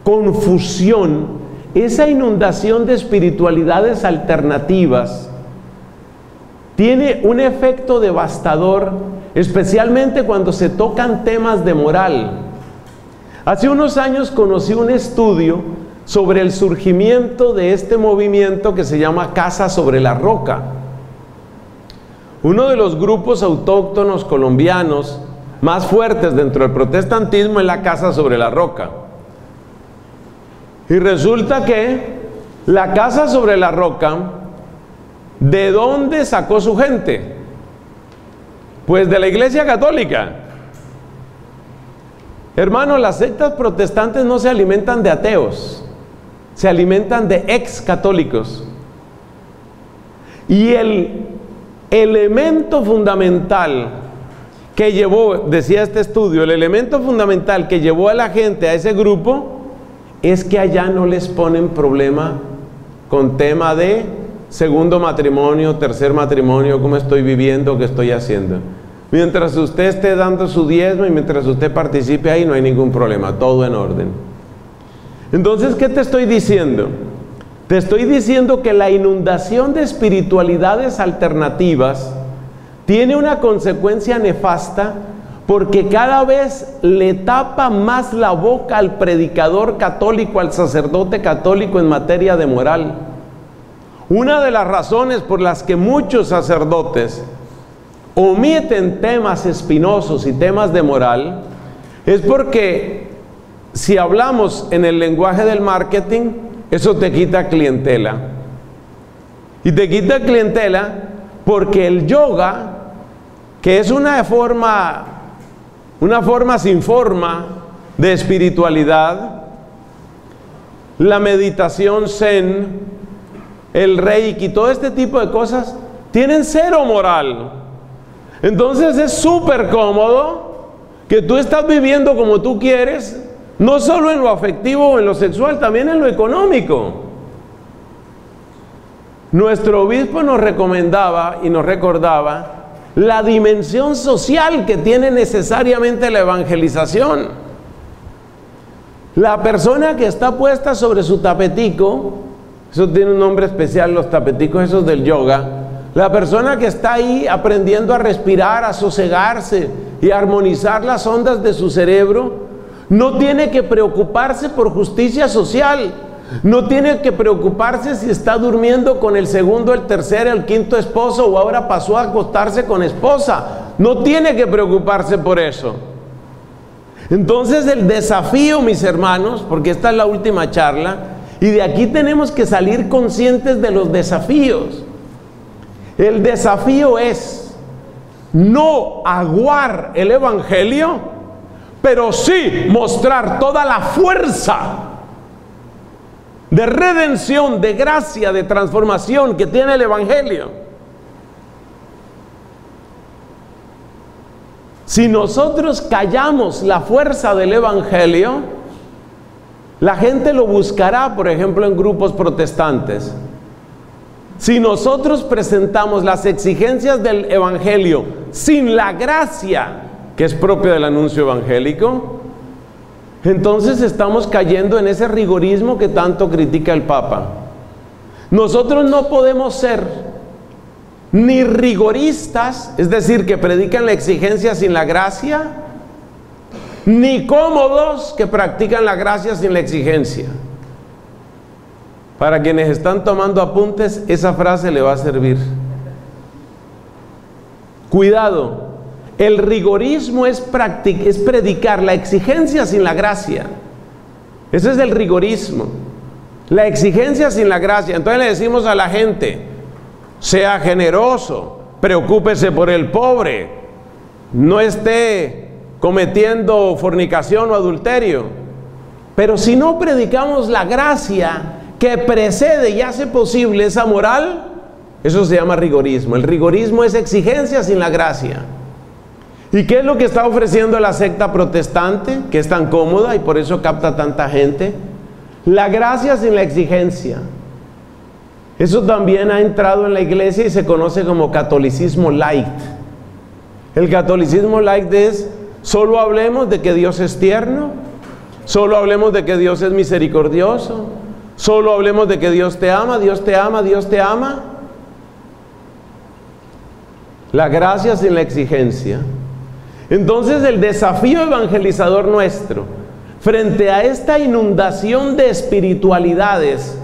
confusión, esa inundación de espiritualidades alternativas, tiene un efecto devastador especialmente cuando se tocan temas de moral. Hace unos años conocí un estudio sobre el surgimiento de este movimiento que se llama Casa sobre la Roca. Uno de los grupos autóctonos colombianos más fuertes dentro del protestantismo es la Casa sobre la Roca. Y resulta que la Casa sobre la Roca, ¿de dónde sacó su gente? Pues de la Iglesia Católica. Hermano, las sectas protestantes no se alimentan de ateos, se alimentan de ex católicos. Y el elemento fundamental que llevó, decía este estudio, el elemento fundamental que llevó a la gente a ese grupo es que allá no les ponen problema con tema de segundo matrimonio, tercer matrimonio, cómo estoy viviendo, qué estoy haciendo. Mientras usted esté dando su diezmo y mientras usted participe ahí, no hay ningún problema, todo en orden. Entonces, ¿qué te estoy diciendo? Te estoy diciendo que la inundación de espiritualidades alternativas tiene una consecuencia nefasta porque cada vez le tapa más la boca al predicador católico, al sacerdote católico en materia de moral. Una de las razones por las que muchos sacerdotes omiten temas espinosos y temas de moral es porque si hablamos en el lenguaje del marketing, eso te quita clientela. Y te quita clientela porque el yoga, que es una forma, una forma sin forma de espiritualidad, la meditación zen, el reiki, todo este tipo de cosas, tienen cero moral. Entonces es súper cómodo que tú estás viviendo como tú quieres, no solo en lo afectivo o en lo sexual, también en lo económico. Nuestro obispo nos recomendaba y nos recordaba la dimensión social que tiene necesariamente la evangelización. La persona que está puesta sobre su tapetico, eso tiene un nombre especial, los tapeticos esos del yoga, la persona que está ahí aprendiendo a respirar, a sosegarse y a armonizar las ondas de su cerebro, no tiene que preocuparse por justicia social. No tiene que preocuparse si está durmiendo con el segundo, el tercer, el quinto esposo o ahora pasó a acostarse con esposa. No tiene que preocuparse por eso. Entonces el desafío, mis hermanos, porque esta es la última charla, y de aquí tenemos que salir conscientes de los desafíos. El desafío es no aguar el Evangelio, pero sí mostrar toda la fuerza de redención, de gracia, de transformación que tiene el Evangelio. Si nosotros callamos la fuerza del Evangelio, la gente lo buscará, por ejemplo, en grupos protestantes. Si nosotros presentamos las exigencias del Evangelio sin la gracia que es propia del anuncio evangélico, entonces estamos cayendo en ese rigorismo que tanto critica el Papa. Nosotros no podemos ser ni rigoristas, es decir, que predican la exigencia sin la gracia, ni cómodos que practican la gracia sin la exigencia. Para quienes están tomando apuntes, esa frase le va a servir. Cuidado, el rigorismo es, es predicar la exigencia sin la gracia. Ese es el rigorismo. La exigencia sin la gracia. Entonces le decimos a la gente, sea generoso, preocúpese por el pobre, no esté cometiendo fornicación o adulterio. Pero si no predicamos la gracia, que precede y hace posible esa moral, eso se llama rigorismo. El rigorismo es exigencia sin la gracia. ¿Y qué es lo que está ofreciendo la secta protestante, que es tan cómoda y por eso capta tanta gente? La gracia sin la exigencia. Eso también ha entrado en la iglesia y se conoce como catolicismo light. El catolicismo light es, solo hablemos de que Dios es tierno, solo hablemos de que Dios es misericordioso, Solo hablemos de que Dios te ama, Dios te ama, Dios te ama. La gracia sin la exigencia. Entonces el desafío evangelizador nuestro, frente a esta inundación de espiritualidades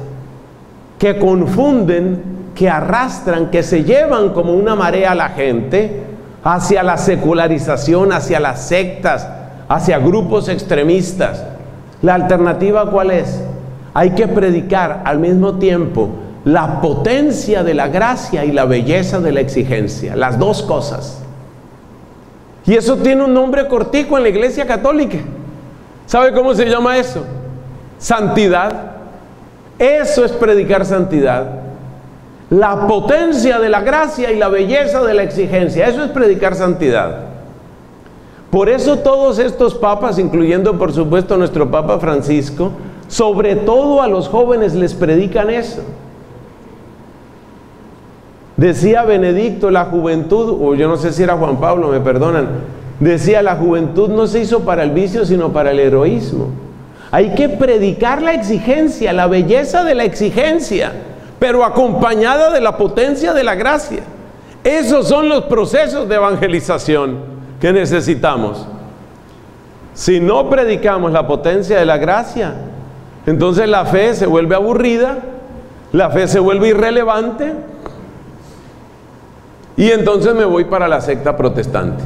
que confunden, que arrastran, que se llevan como una marea a la gente hacia la secularización, hacia las sectas, hacia grupos extremistas. ¿La alternativa cuál es? Hay que predicar al mismo tiempo la potencia de la gracia y la belleza de la exigencia, las dos cosas. Y eso tiene un nombre cortico en la iglesia católica. ¿Sabe cómo se llama eso? Santidad. Eso es predicar santidad. La potencia de la gracia y la belleza de la exigencia. Eso es predicar santidad. Por eso todos estos papas, incluyendo por supuesto nuestro Papa Francisco, sobre todo a los jóvenes les predican eso. Decía Benedicto, la juventud, o yo no sé si era Juan Pablo, me perdonan, decía, la juventud no se hizo para el vicio, sino para el heroísmo. Hay que predicar la exigencia, la belleza de la exigencia, pero acompañada de la potencia de la gracia. Esos son los procesos de evangelización que necesitamos. Si no predicamos la potencia de la gracia, entonces la fe se vuelve aburrida, la fe se vuelve irrelevante y entonces me voy para la secta protestante.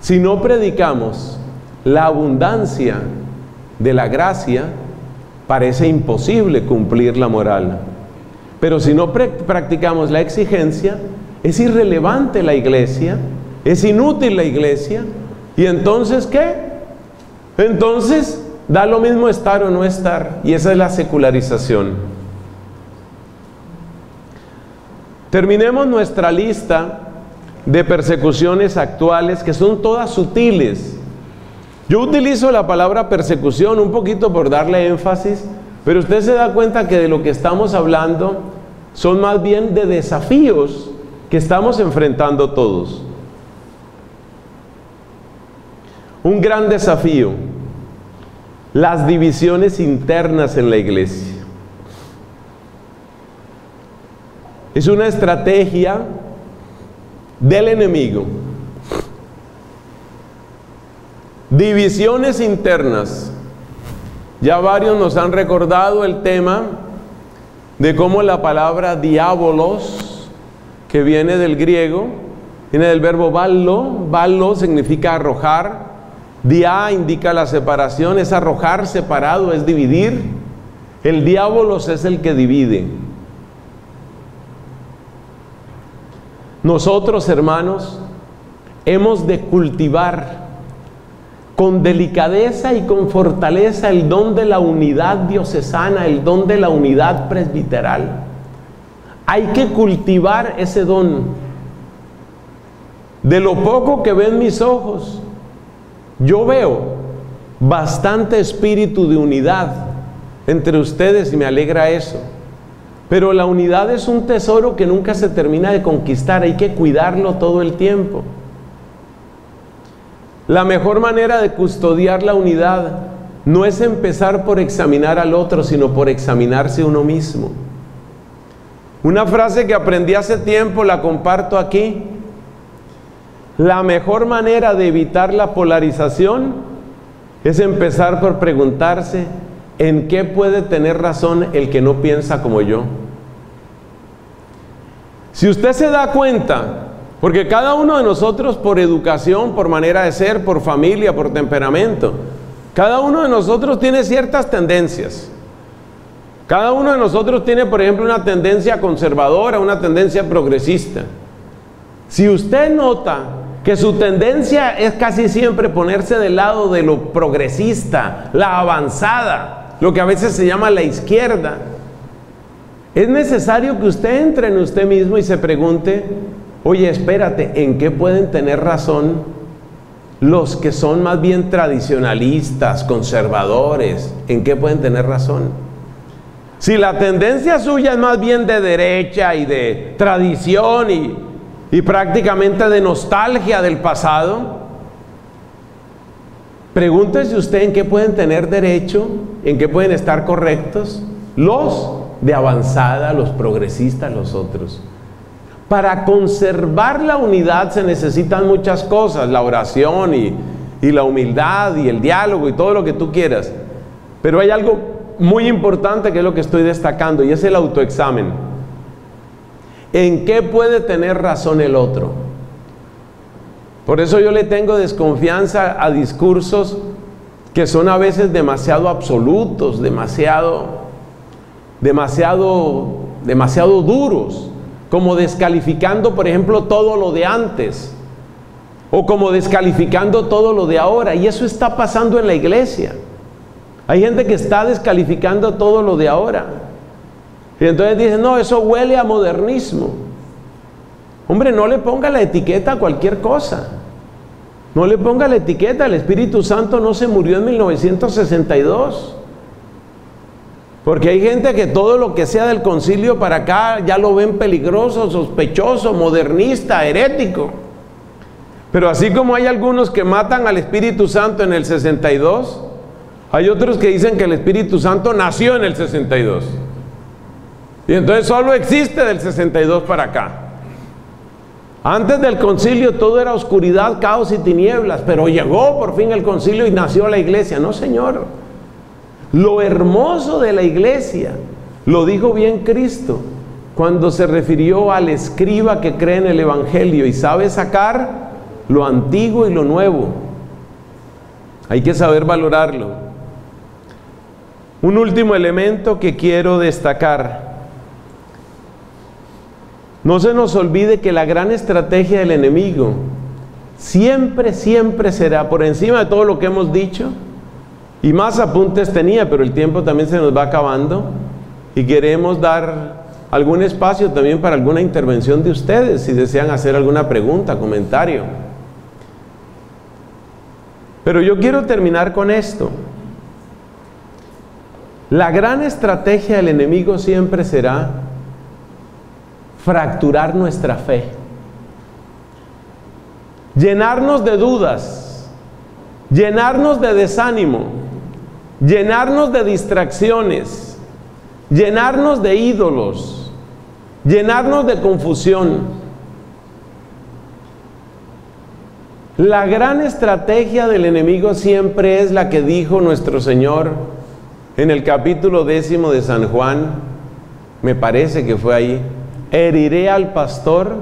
Si no predicamos la abundancia de la gracia, parece imposible cumplir la moral. Pero si no practicamos la exigencia, es irrelevante la iglesia, es inútil la iglesia. ¿Y entonces qué? Entonces da lo mismo estar o no estar. Y esa es la secularización. Terminemos nuestra lista de persecuciones actuales que son todas sutiles. Yo utilizo la palabra persecución un poquito por darle énfasis, pero usted se da cuenta que de lo que estamos hablando son más bien de desafíos que estamos enfrentando todos. Un gran desafío, las divisiones internas en la iglesia. Es una estrategia del enemigo. Divisiones internas. Ya varios nos han recordado el tema de cómo la palabra diabolos, que viene del griego, viene del verbo ballo, ballo significa arrojar, dia indica la separación, es arrojar, separado, es dividir. El diabolos es el que divide. Nosotros, hermanos, hemos de cultivar con delicadeza y con fortaleza el don de la unidad diocesana, el don de la unidad presbiteral. Hay que cultivar ese don. De lo poco que ven mis ojos, yo veo bastante espíritu de unidad entre ustedes y me alegra eso. Pero la unidad es un tesoro que nunca se termina de conquistar, hay que cuidarlo todo el tiempo. La mejor manera de custodiar la unidad no es empezar por examinar al otro, sino por examinarse uno mismo. Una frase que aprendí hace tiempo, la comparto aquí. La mejor manera de evitar la polarización es empezar por preguntarse, ¿En qué puede tener razón el que no piensa como yo? Si usted se da cuenta, porque cada uno de nosotros por educación, por manera de ser, por familia, por temperamento, cada uno de nosotros tiene ciertas tendencias. Cada uno de nosotros tiene, por ejemplo, una tendencia conservadora, una tendencia progresista. Si usted nota que su tendencia es casi siempre ponerse del lado de lo progresista, la avanzada, lo que a veces se llama la izquierda. Es necesario que usted entre en usted mismo y se pregunte, oye, espérate, ¿en qué pueden tener razón los que son más bien tradicionalistas, conservadores? ¿En qué pueden tener razón? Si la tendencia suya es más bien de derecha y de tradición y, y prácticamente de nostalgia del pasado, Pregúntese usted en qué pueden tener derecho, en qué pueden estar correctos los de avanzada, los progresistas, los otros. Para conservar la unidad se necesitan muchas cosas, la oración y, la humildad y el diálogo y todo lo que tú quieras. Pero hay algo muy importante que es lo que estoy destacando y es el autoexamen. ¿En qué puede tener razón el otro? Por eso yo le tengo desconfianza a discursos que son a veces demasiado absolutos, demasiado, demasiado, demasiado duros, como descalificando, por ejemplo, todo lo de antes, o como descalificando todo lo de ahora, y eso está pasando en la iglesia. Hay gente que está descalificando todo lo de ahora. Y entonces dicen, no, eso huele a modernismo. Hombre, no le ponga la etiqueta a cualquier cosa. No le ponga la etiqueta, el Espíritu Santo no se murió en 1962. Porque hay gente que todo lo que sea del concilio para acá ya lo ven peligroso, sospechoso, modernista, herético. Pero así como hay algunos que matan al Espíritu Santo en el 62, hay otros que dicen que el Espíritu Santo nació en el 62. Y entonces solo existe del 62 para acá. Antes del concilio todo era oscuridad, caos y tinieblas, pero llegó por fin el concilio y nació la iglesia. No, Señor. Lo hermoso de la iglesia, lo dijo bien Cristo cuando se refirió al escriba que cree en el Evangelio y sabe sacar lo antiguo y lo nuevo. Hay que saber valorarlo. Un último elemento que quiero destacar no se nos olvide que la gran estrategia del enemigo siempre, siempre será por encima de todo lo que hemos dicho. Y más apuntes tenía, pero el tiempo también se nos va acabando. Y queremos dar algún espacio también para alguna intervención de ustedes, si desean hacer alguna pregunta, comentario. Pero yo quiero terminar con esto. La gran estrategia del enemigo siempre será fracturar nuestra fe, llenarnos de dudas, llenarnos de desánimo, llenarnos de distracciones, llenarnos de ídolos, llenarnos de confusión. La gran estrategia del enemigo siempre es la que dijo nuestro Señor en el capítulo décimo de San Juan, me parece que fue ahí, heriré al pastor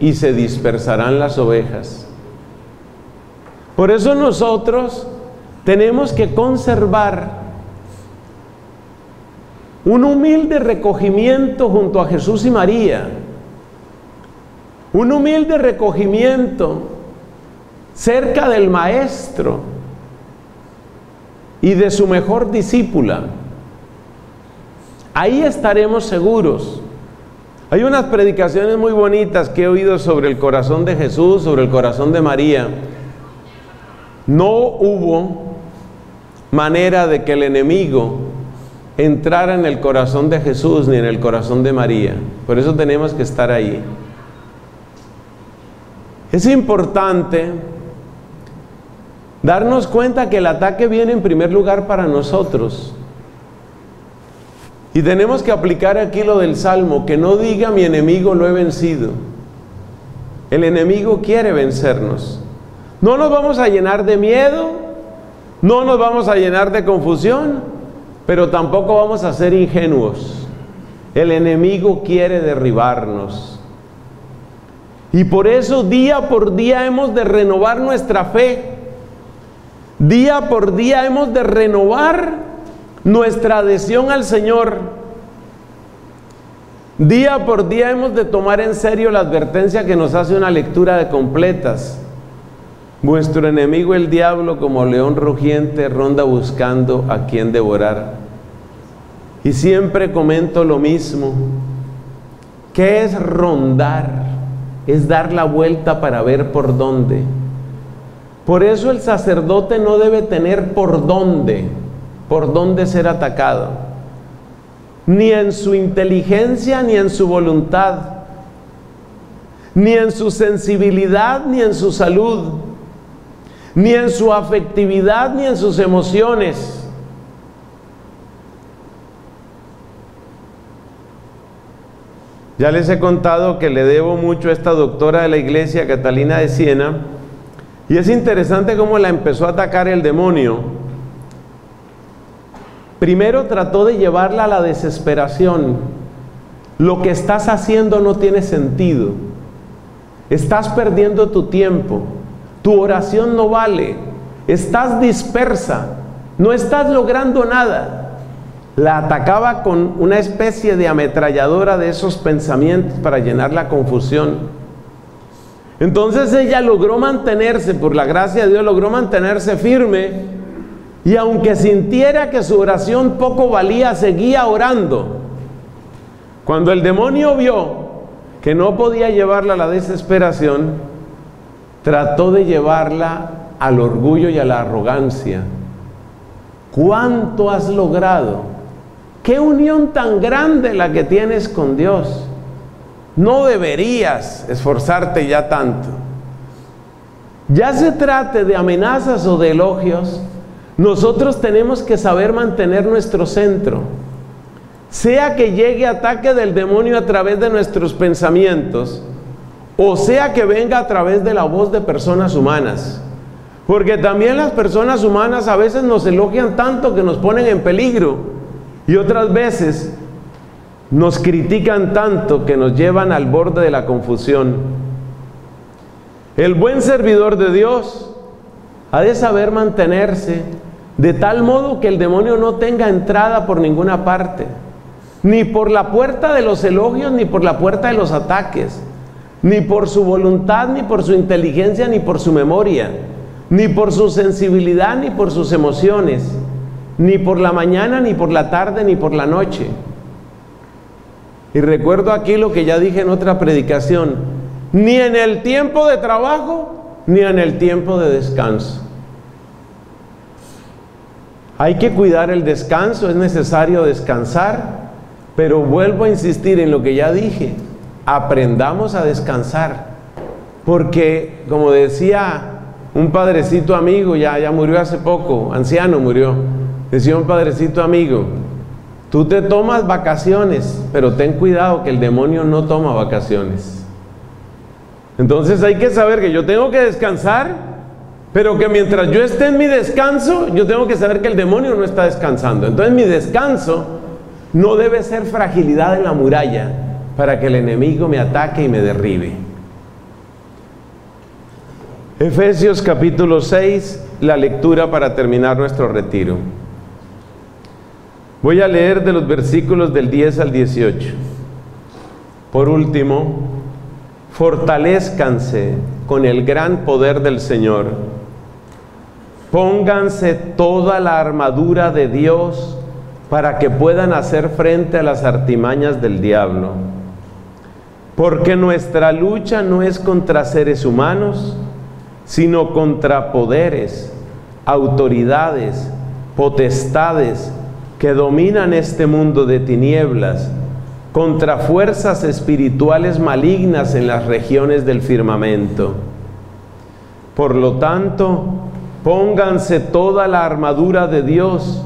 y se dispersarán las ovejas. Por eso nosotros tenemos que conservar un humilde recogimiento junto a Jesús y María, un humilde recogimiento cerca del Maestro y de su mejor discípula. Ahí estaremos seguros hay unas predicaciones muy bonitas que he oído sobre el corazón de Jesús, sobre el corazón de María. No hubo manera de que el enemigo entrara en el corazón de Jesús ni en el corazón de María. Por eso tenemos que estar ahí. Es importante darnos cuenta que el ataque viene en primer lugar para nosotros. Y tenemos que aplicar aquí lo del Salmo, que no diga mi enemigo lo he vencido. El enemigo quiere vencernos. No nos vamos a llenar de miedo, no nos vamos a llenar de confusión, pero tampoco vamos a ser ingenuos. El enemigo quiere derribarnos. Y por eso día por día hemos de renovar nuestra fe. Día por día hemos de renovar nuestra adhesión al Señor. Día por día hemos de tomar en serio la advertencia que nos hace una lectura de completas. Vuestro enemigo el diablo como león rugiente ronda buscando a quien devorar. Y siempre comento lo mismo. ¿Qué es rondar? Es dar la vuelta para ver por dónde. Por eso el sacerdote no debe tener por dónde por dónde ser atacado, ni en su inteligencia, ni en su voluntad, ni en su sensibilidad, ni en su salud, ni en su afectividad, ni en sus emociones. Ya les he contado que le debo mucho a esta doctora de la iglesia, Catalina de Siena, y es interesante cómo la empezó a atacar el demonio. Primero trató de llevarla a la desesperación. Lo que estás haciendo no tiene sentido. Estás perdiendo tu tiempo. Tu oración no vale. Estás dispersa. No estás logrando nada la atacaba con una especie de ametralladora de esos pensamientos para llenar la confusión. Entonces ella logró mantenerse, por la gracia de Dios, logró mantenerse firme y aunque sintiera que su oración poco valía, seguía orando. Cuando el demonio vio que no podía llevarla a la desesperación, trató de llevarla al orgullo y a la arrogancia. ¿Cuánto has logrado? Qué unión tan grande la que tienes con Dios. No deberías esforzarte ya tanto. Ya se trate de amenazas o de elogios, nosotros tenemos que saber mantener nuestro centro. Sea que llegue ataque del demonio a través de nuestros pensamientos, o sea que venga a través de la voz de personas humanas. Porque también las personas humanas a veces nos elogian tanto que nos ponen en peligro. Y otras veces nos critican tanto que nos llevan al borde de la confusión. El buen servidor de Dios ha de saber mantenerse de tal modo que el demonio no tenga entrada por ninguna parte, ni por la puerta de los elogios, ni por la puerta de los ataques, ni por su voluntad, ni por su inteligencia, ni por su memoria, ni por su sensibilidad, ni por sus emociones ni por la mañana, ni por la tarde, ni por la noche. Y recuerdo aquí lo que ya dije en otra predicación, ni en el tiempo de trabajo, ni en el tiempo de descanso. Hay que cuidar el descanso, es necesario descansar, pero vuelvo a insistir en lo que ya dije, aprendamos a descansar, porque como decía un padrecito amigo, ya, ya murió hace poco, anciano murió, Decía un padrecito amigo, tú te tomas vacaciones, pero ten cuidado que el demonio no toma vacaciones. Entonces hay que saber que yo tengo que descansar, pero que mientras yo esté en mi descanso, yo tengo que saber que el demonio no está descansando. Entonces mi descanso no debe ser fragilidad en la muralla para que el enemigo me ataque y me derribe. Efesios capítulo 6, la lectura para terminar nuestro retiro. Voy a leer de los versículos del 10 al 18. Por último, fortalezcanse con el gran poder del Señor. Pónganse toda la armadura de Dios para que puedan hacer frente a las artimañas del diablo. Porque nuestra lucha no es contra seres humanos, sino contra poderes, autoridades, potestades, que dominan este mundo de tinieblas contra fuerzas espirituales malignas en las regiones del firmamento. Por lo tanto, pónganse toda la armadura de Dios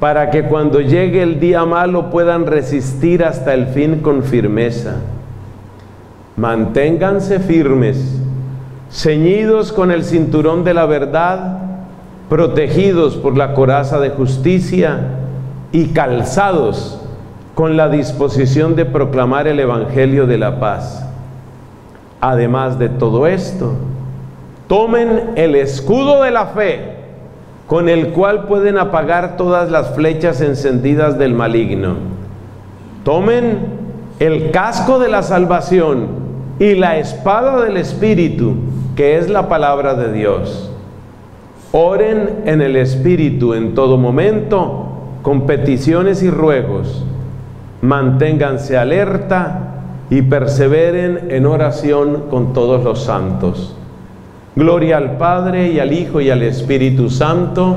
para que cuando llegue el día malo puedan resistir hasta el fin con firmeza. Manténganse firmes, ceñidos con el cinturón de la verdad, protegidos por la coraza de justicia, y calzados con la disposición de proclamar el Evangelio de la paz. Además de todo esto, tomen el escudo de la fe con el cual pueden apagar todas las flechas encendidas del maligno. Tomen el casco de la salvación y la espada del Espíritu, que es la palabra de Dios. Oren en el Espíritu en todo momento con peticiones y ruegos, manténganse alerta y perseveren en oración con todos los santos. Gloria al Padre y al Hijo y al Espíritu Santo